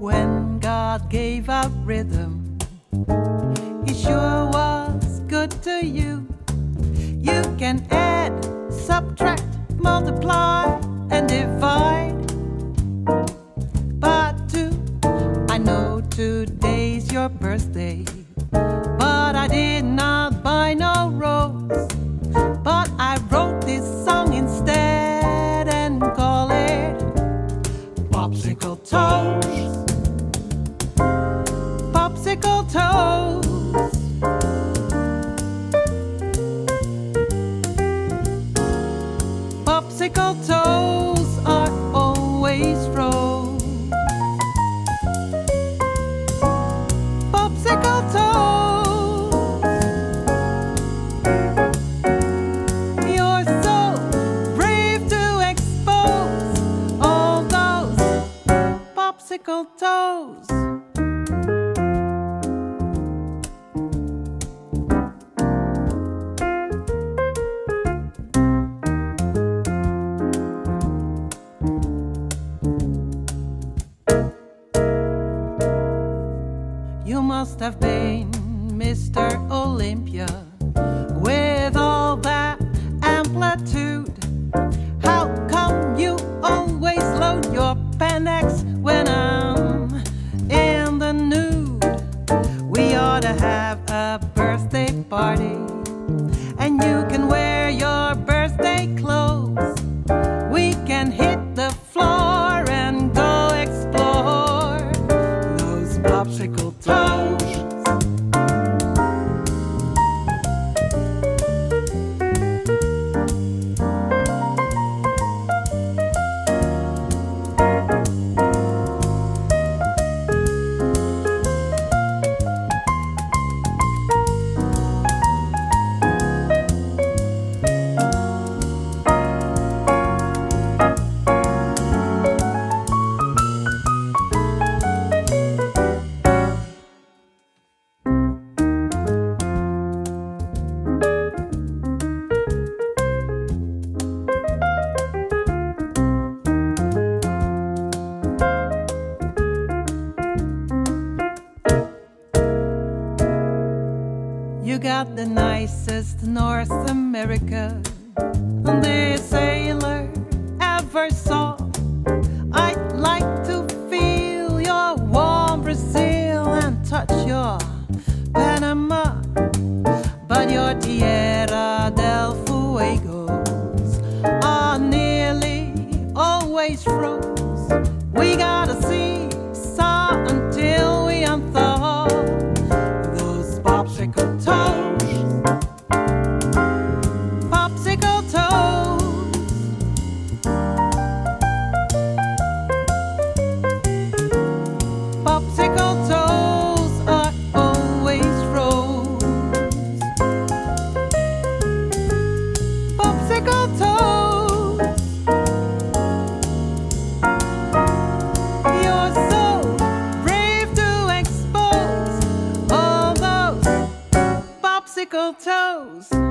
God gave out rhythm. He sure was good to you. You can add, subtract, multiply, and divide. But two, I know today's your birthday. But I did not buy no Popsicle Popsicle toes are always froze. Popsicle toes. You're so brave to expose all those popsicle toes. Must have been Mr. Olympia with all that amplitude. How come you always load your Pentax when I'm in the nude? We ought to have a birthday party, You got the nicest North America this sailor ever saw. I'd like to feel your warm Brazil and touch your Panama, but your Tierra del Fuegos are nearly always froze. We gotta see saw until we unthaw those popsicle toes. Expose